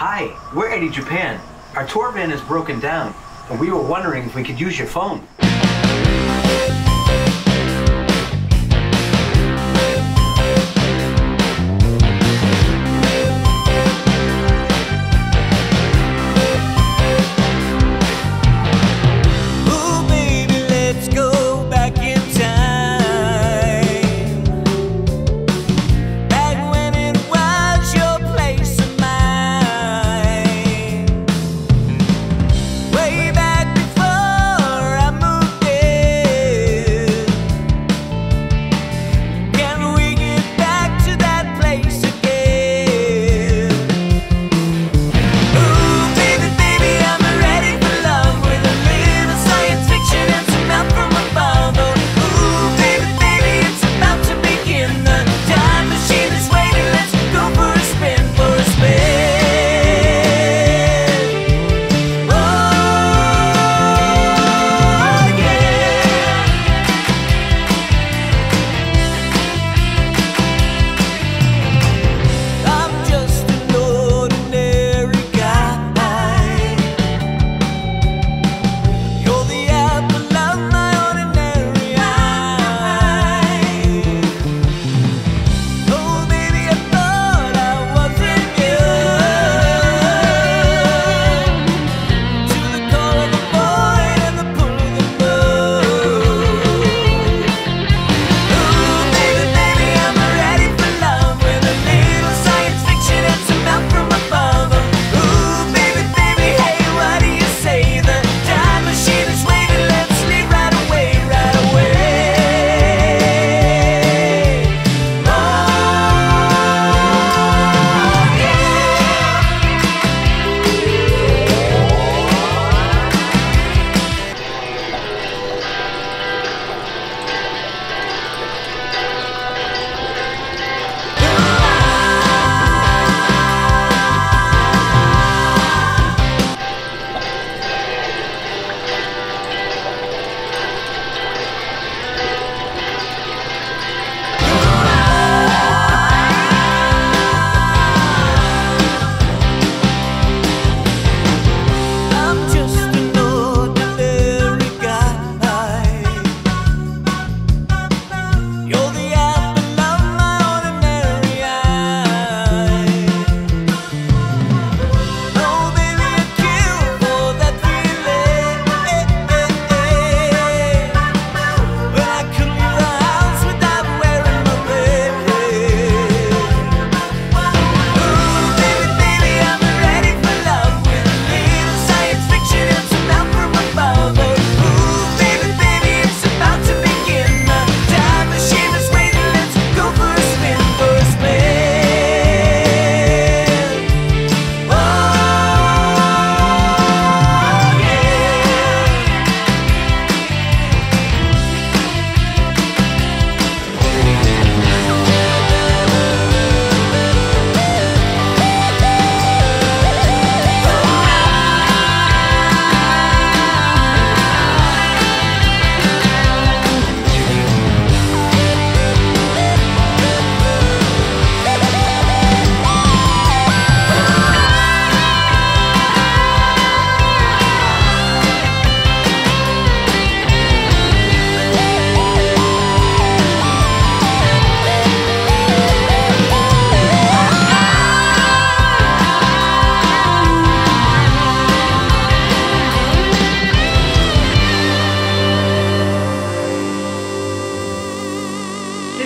Hi, we're Eddie Japan. Our tour van is broken down, and we were wondering if we could use your phone.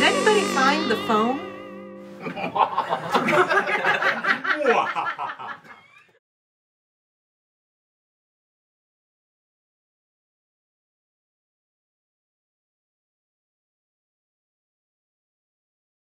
Did anybody find the phone? wow.